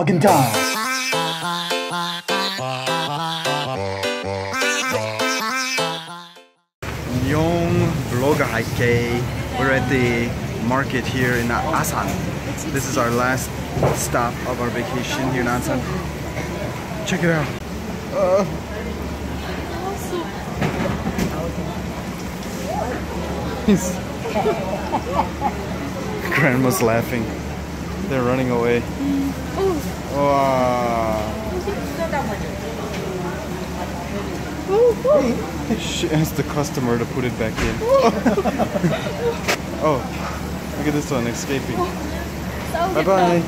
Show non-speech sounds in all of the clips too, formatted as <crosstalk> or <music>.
Haagen-Dazs. Yong Vlogahike. We're at the market here in Asan. This is our last stop of our vacation here in Asan. Check it out. Uh, <laughs> Grandma's laughing. They're running away. Wow. She asked the customer to put it back in. <laughs> oh, look at this one escaping. Bye bye.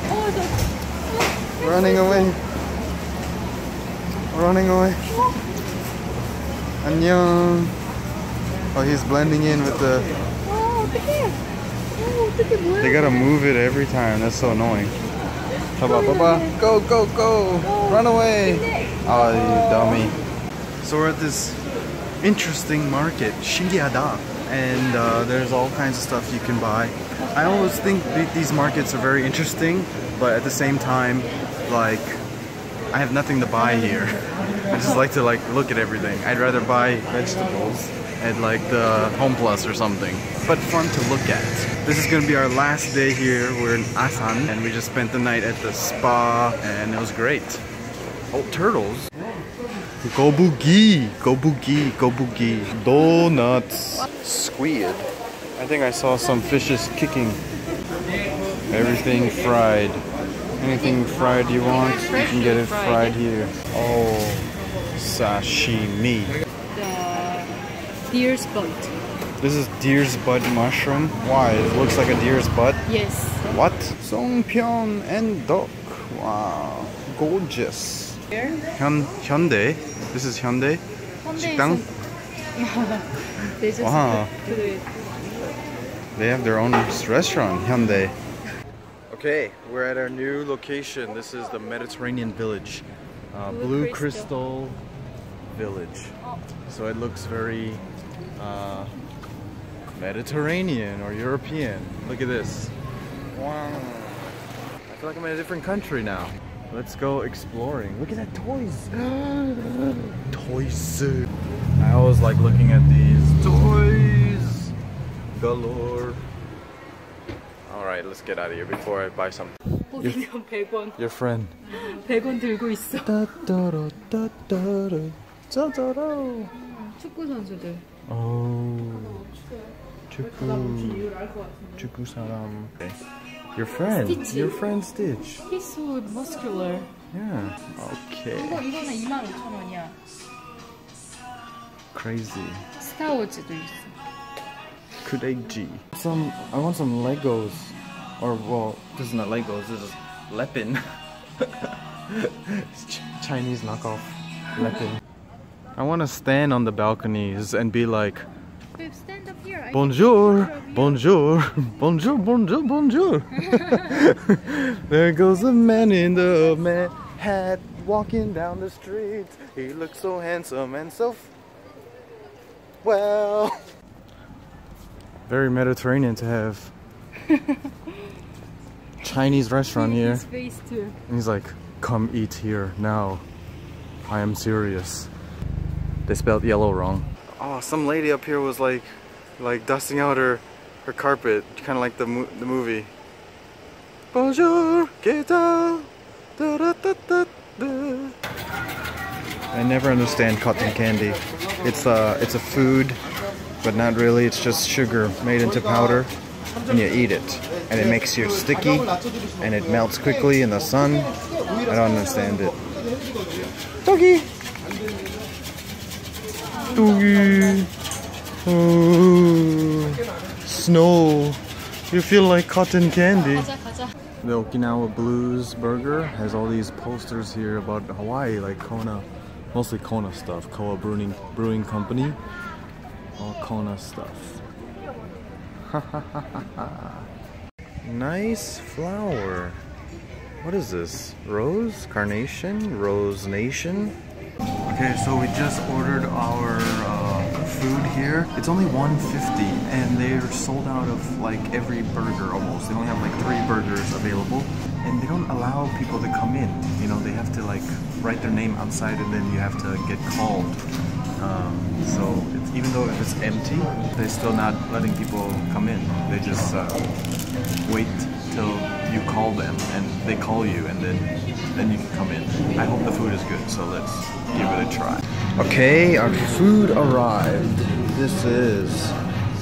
Running away. Running away. 안녕. Oh, he's blending in with the. They gotta move it every time. That's so annoying. Baba, Baba, go, go, go, run away. Oh, you dummy. So we're at this interesting market, Shingyada. and uh, there's all kinds of stuff you can buy. I always think these markets are very interesting, but at the same time, like, I have nothing to buy here. <laughs> I just like to like look at everything. I'd rather buy vegetables at like the Homeplus or something. But fun to look at. This is gonna be our last day here. We're in Asan and we just spent the night at the spa and it was great. Oh, turtles. Gobugi, gobugi, gobugi. Donuts. Squid. I think I saw some fishes kicking. Everything fried. Anything fried you want, you can get it fried here. Oh, sashimi. The deer's butt. This is deer's butt mushroom. Why? It looks like a deer's butt. Yes. What? Songpyeon and Dok. Wow, gorgeous. Here? Hyun Hyundai. This is Hyundai. 식당. <laughs> They just Wow. it. They have their own restaurant, Hyundai. Okay, we're at our new location. This is the Mediterranean Village, uh, Blue, Blue Crystal. Crystal Village. So it looks very uh, Mediterranean or European. Look at this. Wow. I feel like I'm in a different country now. Let's go exploring. Look at that toys. <gasps> toys. I always like looking at these toys galore. All right, let's get out of here before I buy something. 뽑으면 100원. Your friend. 100원 들고 있어. 따따라 따따라 짜자라. 축구 선수들. 오. 축구. 축구 사람. Your friend. Stitch. Your friend Stitch. He's so muscular. Yeah. Okay. 이거 이거는 25,000원이야. Crazy. 스타워즈도 있어. Crazy. Some. I want some Legos. Or well, this is not Legos. This is Lepin. <laughs> It's Ch- Chinese knockoff Lepin. I want to stand on the balconies and be like, Babe, stand up here. I Bonjour, take a picture of you. bonjour, <laughs> bonjour, bonjour, bonjour. <laughs> there goes a man in the man hat walking down the street. He looks so handsome and so f- well. <laughs> Very Mediterranean to have Chinese restaurant here. His face too. And he's like, come eat here now. I am serious. They spelled yellow wrong. Oh, some lady up here was like, like dusting out her, her carpet, kind of like the mo- the movie. Bonjour, que tal? Da, da, da, da, da. I never understand cotton candy. It's a it's a food, but not really. It's just sugar made into powder, and you eat it, and it makes you sticky, and it melts quickly in the sun. I don't understand it. Doggy. Hmm. Snow. You feel like cotton candy. The Okinawa Blues Burger has all these posters here about Hawaii, like Kona, mostly Kona stuff. Kona Brewing, Brewing Company, all Kona stuff. <laughs> nice flower. What is this? Rose? Carnation? Rose Nation? Okay, so we just ordered our uh, food here. It's only 150 and they're sold out of like every burger almost. They only have like three burgers available. and they don't allow people to come in. You know, they have to like write their name outside, and then you have to get called. Um, so even though if it's empty, they're still not letting people come in. They just uh, wait till you call them, and they call you, and then then you can come in. I hope the food is good, so let's give it a try. Okay, our food arrived. This is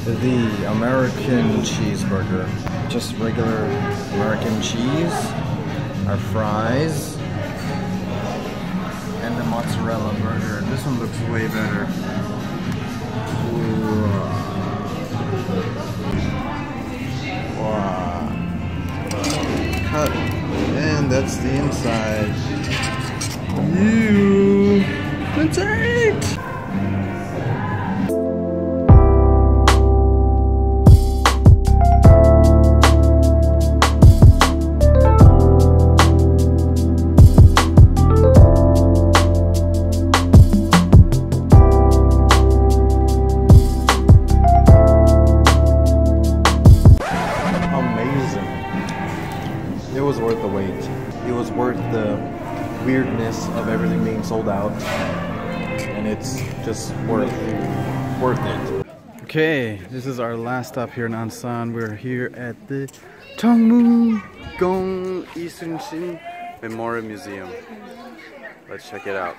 the American cheeseburger. Just regular American cheese, our fries, and the mozzarella burger. This one looks way better. Cut. And that's the inside. You. That's it. And it's just worth worth it. Okay, this is our last stop here in Asan. We're here at the Chungmugong Yi Sunsin Memorial Museum. Let's check it out.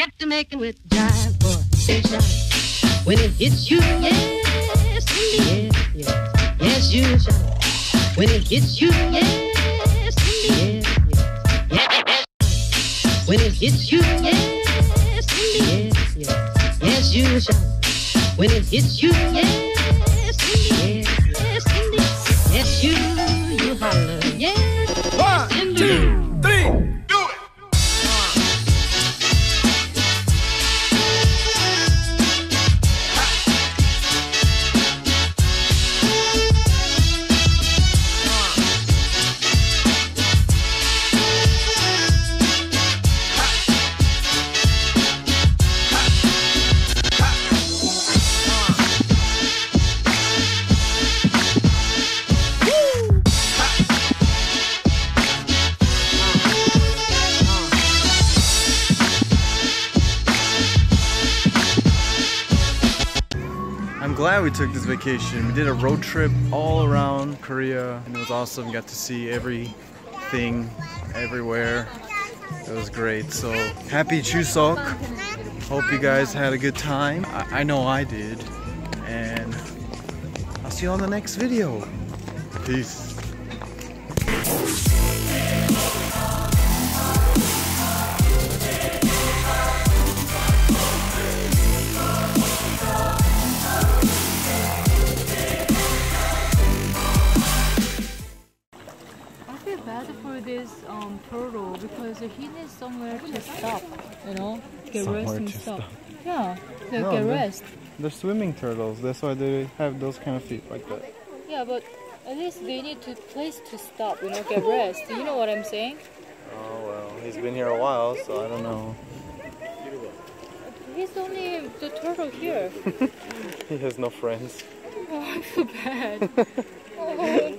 Get to making with jive boy. Shout. When it hits you, yes, indeed, yes, yes, yes, you shout. When it hits you, yes, indeed, yes, yes, yes. When it hits you, yes, indeed, yes, yes, yes, you shout. When it hits you, yes, glad we took this vacation. We did a road trip all around Korea and it was awesome. Got to see everything, everywhere. It was great. So happy Chuseok. Hope you guys had a good time. I, I know I did. And I'll see you on the next video. Peace. So he needs somewhere to stop, you know, get somewhere rest and stop. stop. Yeah, they no, get they're, rest. They're swimming turtles. That's why they have those kind of feet like that. Yeah, but at least they need a place to stop, you know, get rest. You know what I'm saying? Oh well, he's been here a while, so I don't know. He's only the turtle here. <laughs> he has no friends. Oh, I feel bad. <laughs> oh,